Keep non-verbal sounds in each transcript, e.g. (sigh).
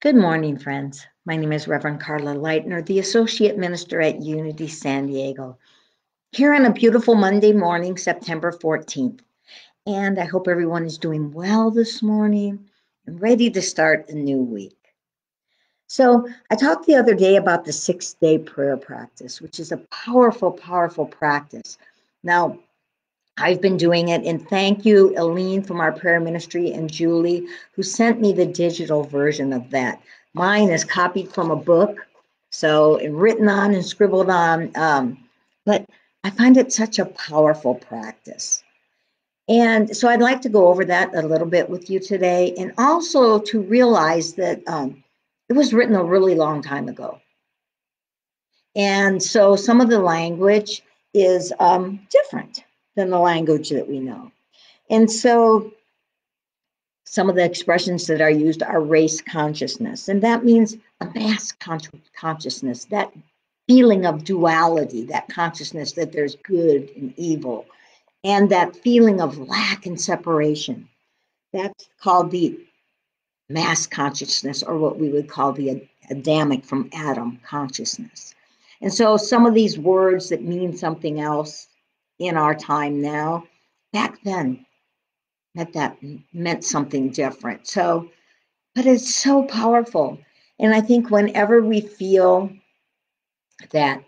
Good morning, friends. My name is Reverend Karla Lightner, the Associate Minister at Unity San Diego, here on a beautiful Monday morning, September 14th. And I hope everyone is doing well this morning and ready to start a new week. So, I talked the other day about the six day prayer practice, which is a powerful, powerful practice. Now, I've been doing it, and thank you, Aline from our prayer ministry, and Julie, who sent me the digital version of that. Mine is copied from a book, so written on and scribbled on. Um, but I find it such a powerful practice. And so I'd like to go over that a little bit with you today, and also to realize that um, it was written a really long time ago. And so some of the language is um, different than the language that we know. And so some of the expressions that are used are race consciousness, and that means a mass con- consciousness, that feeling of duality, that consciousness that there's good and evil, and that feeling of lack and separation. That's called the mass consciousness, or what we would call the Adamic from Adam consciousness. And so some of these words that mean something else in our time now, back then, that that meant something different. So, but it's so powerful. And I think whenever we feel that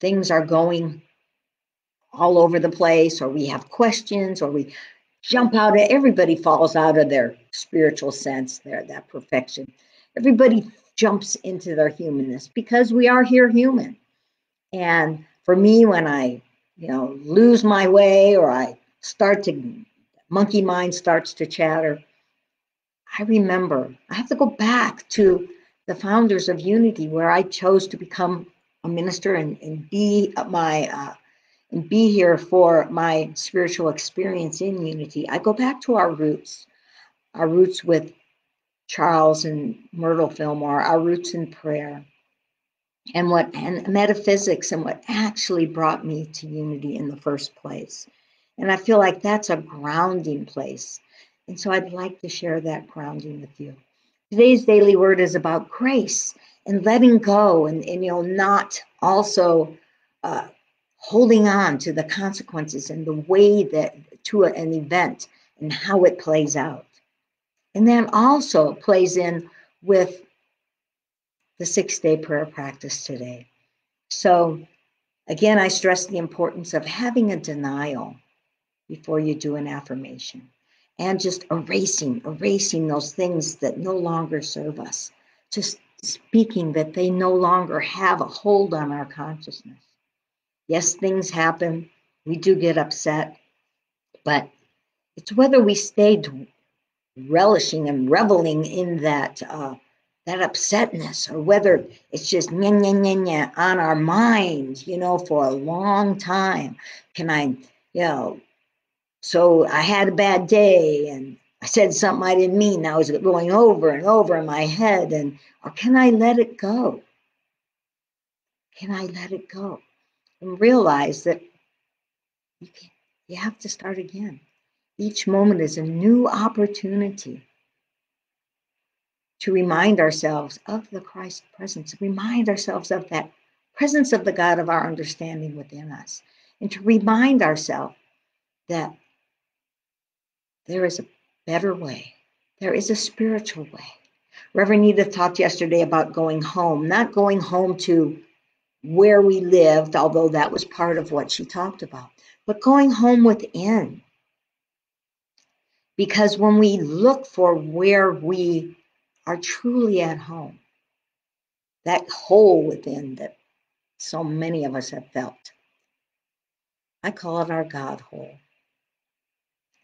things are going all over the place, or we have questions, or we jump out of everybody falls out of their spiritual sense, there, that perfection. Everybody jumps into their humanness because we are here human. And for me, when I you know, lose my way or I start to, monkey mind starts to chatter, I remember I have to go back to the founders of Unity where I chose to become a minister and, and be my uh, and be here for my spiritual experience in Unity. I go back to our roots, our roots with Charles and Myrtle Fillmore, our roots in prayer, and what and metaphysics and what actually brought me to unity in the first place. And I feel like that's a grounding place. And so I'd like to share that grounding with you. Today's daily word is about grace and letting go and, and you know, not also uh, holding on to the consequences and the way that to an event and how it plays out. And then also plays in with the six day prayer practice today. So, again, I stress the importance of having a denial before you do an affirmation and just erasing, erasing those things that no longer serve us, just speaking that they no longer have a hold on our consciousness. Yes, things happen. We do get upset, but it's whether we stay relishing and reveling in that uh, that upsetness or whether it's just on our minds, you know, for a long time. Can I, you know, so I had a bad day and I said something I didn't mean. Is it going over and over in my head? And or can I let it go? Can I let it go? And realize that you can, you have to start again. Each moment is a new opportunity to remind ourselves of the Christ presence, remind ourselves of that presence of the God of our understanding within us, and to remind ourselves that there is a better way, there is a spiritual way. Reverend Edith talked yesterday about going home, not going home to where we lived, although that was part of what she talked about, but going home within. Because when we look for where we are truly at home. That hole within that so many of us have felt. I call it our God hole.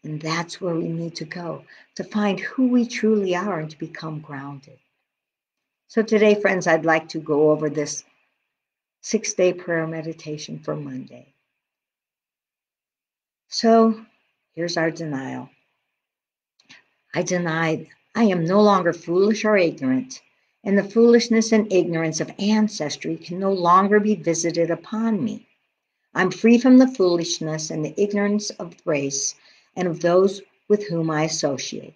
And that's where we need to go to find who we truly are and to become grounded. So, today, friends, I'd like to go over this six day prayer meditation for Monday. So, here's our denial I denied I am no longer foolish or ignorant, and the foolishness and ignorance of ancestry can no longer be visited upon me. I'm free from the foolishness and the ignorance of race and of those with whom I associate.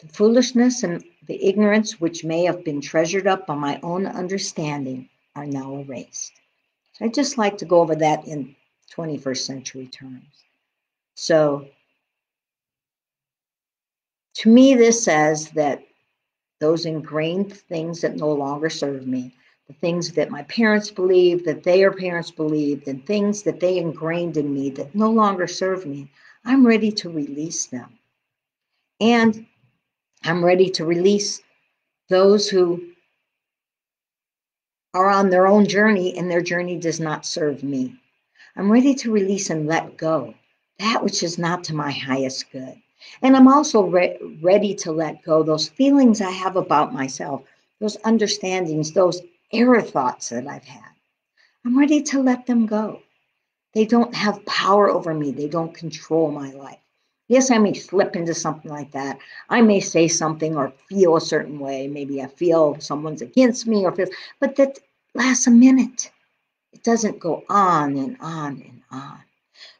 The foolishness and the ignorance which may have been treasured up by my own understanding are now erased. So I'd just like to go over that in 21st century terms. So, to me, this says that those ingrained things that no longer serve me, the things that my parents believed, that their parents believed, and things that they ingrained in me that no longer serve me, I'm ready to release them. And I'm ready to release those who are on their own journey and their journey does not serve me. I'm ready to release and let go that which is not to my highest good. And I'm also re- ready to let go those feelings I have about myself, those understandings, those error thoughts that I've had. I'm ready to let them go. They don't have power over me, they don't control my life. Yes, I may slip into something like that. I may say something or feel a certain way. Maybe I feel someone's against me or feel, but that lasts a minute. It doesn't go on and on and on.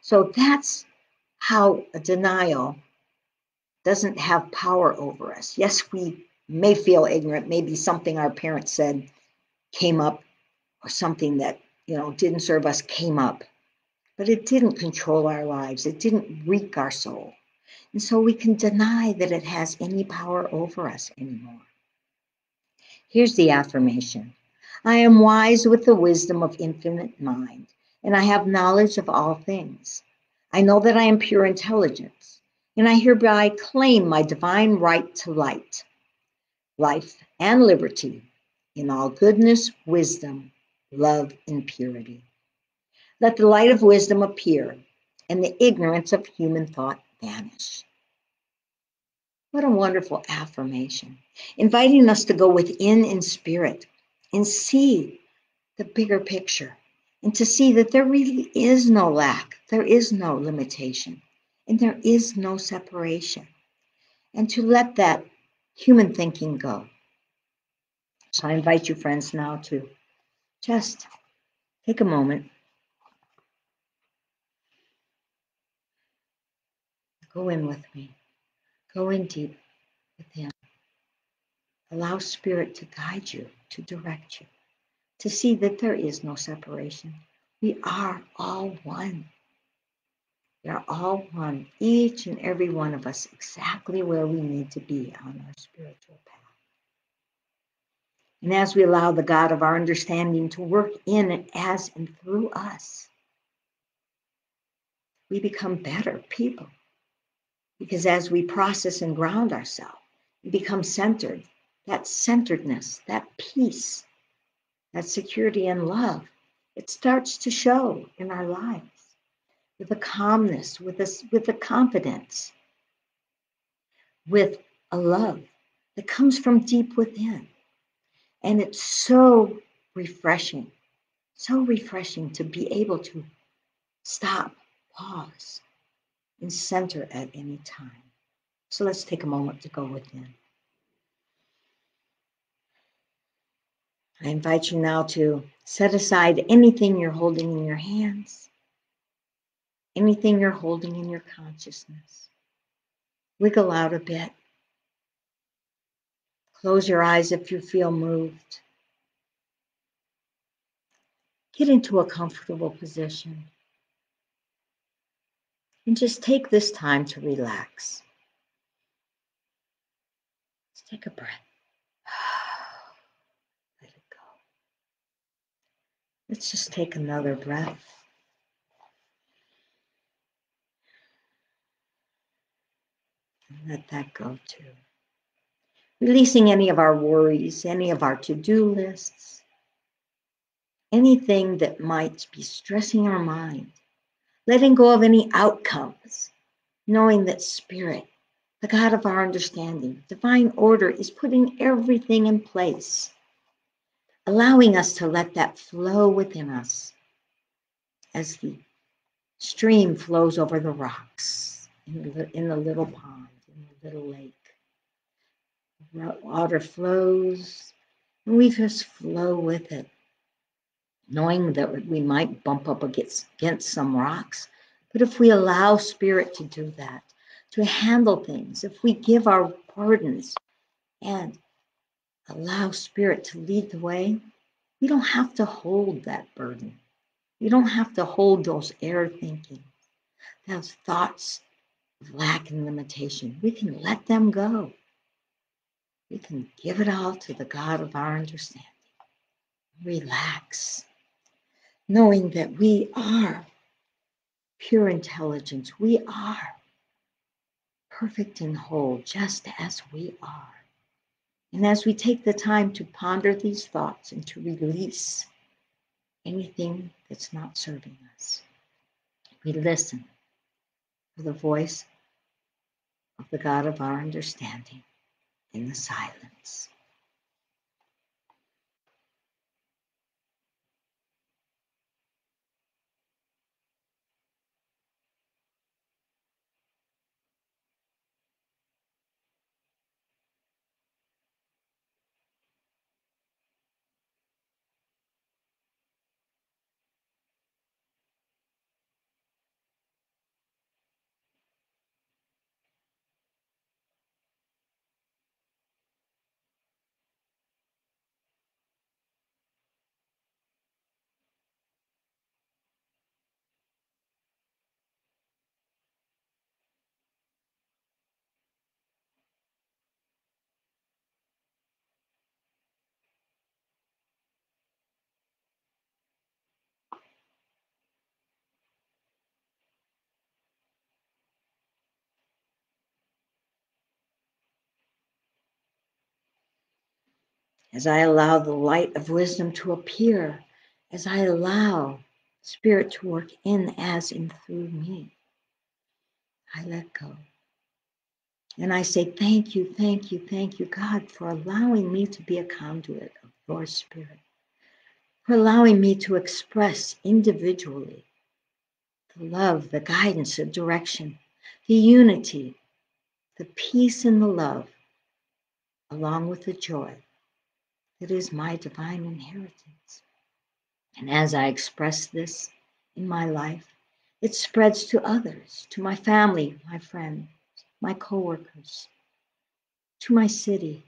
So that's how a denial doesn't have power over us. Yes, we may feel ignorant. Maybe something our parents said came up or something that, you know, didn't serve us came up. But it didn't control our lives. It didn't wreak our soul. And so we can deny that it has any power over us anymore. Here's the affirmation I am wise with the wisdom of infinite mind, and I have knowledge of all things. I know that I am pure intelligence, and I hereby claim my divine right to light, life, and liberty in all goodness, wisdom, love, and purity. Let the light of wisdom appear, and the ignorance of human thought vanish. What a wonderful affirmation, inviting us to go within in spirit and see the bigger picture and to see that there really is no lack, there is no limitation, and there is no separation. And to let that human thinking go. So I invite you, friends, now to just take a moment Go in with me. Go in deep within. Allow Spirit to guide you, to direct you, to see that there is no separation. We are all one. We are all one, each and every one of us, exactly where we need to be on our spiritual path. And as we allow the God of our understanding to work in and as and through us, we become better people because as we process and ground ourselves, we become centered. That centeredness, that peace, that security and love, it starts to show in our lives with a calmness, with a, with a confidence, with a love that comes from deep within. And it's so refreshing, so refreshing to be able to stop, pause, and center at any time. So let's take a moment to go within. I invite you now to set aside anything you're holding in your hands, anything you're holding in your consciousness. Wiggle out a bit. Close your eyes if you feel moved. Get into a comfortable position and just take this time to relax. Let's take a breath. (sighs) Let it go. Let's just take another breath. Let that go too. Releasing any of our worries, any of our to do lists, anything that might be stressing our mind. Letting go of any outcomes, knowing that Spirit, the God of our understanding, divine order, is putting everything in place, allowing us to let that flow within us. As the stream flows over the rocks in the, in the little pond, in the little lake. Water flows, and we just flow with it knowing that we might bump up against, against some rocks. But if we allow Spirit to do that, to handle things, if we give our burdens and allow Spirit to lead the way, we don't have to hold that burden. You don't have to hold those error thinking, those thoughts lack and limitation. We can let them go. We can give it all to the God of our understanding. Relax, knowing that we are pure intelligence. We are perfect and whole, just as we are. And as we take the time to ponder these thoughts and to release anything that's not serving us, we listen for the voice of the God of our understanding in the silence. As I allow the light of wisdom to appear, as I allow Spirit to work in, as, and through me, I let go. And I say, Thank you, thank you, thank you, God, for allowing me to be a conduit of your Spirit, for allowing me to express individually the love, the guidance, the direction, the unity, the peace, and the love, along with the joy it is my divine inheritance. And as I express this in my life, it spreads to others, to my family, my friends, my coworkers, to my city,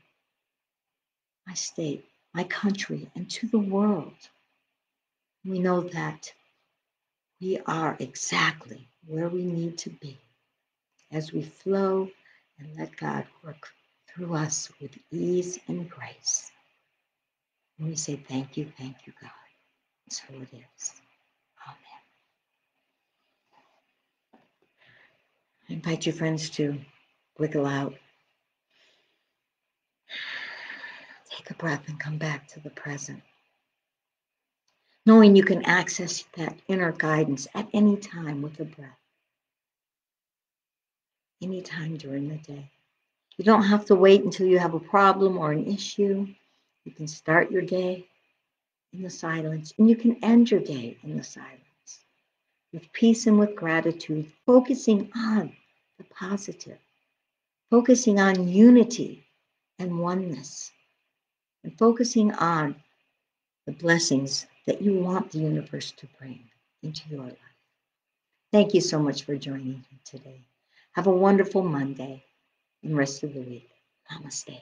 my state, my country, and to the world. We know that we are exactly where we need to be as we flow and let God work through us with ease and grace. And we say, Thank you, thank you, God. So it is. Amen. I invite your friends to wiggle out. Take a breath and come back to the present. Knowing you can access that inner guidance at any time with a breath. Anytime during the day. You don't have to wait until you have a problem or an issue. You can start your day in the silence, and you can end your day in the silence with peace and with gratitude, focusing on the positive, focusing on unity and oneness, and focusing on the blessings that you want the universe to bring into your life. Thank you so much for joining me today. Have a wonderful Monday and rest of the week. Namaste.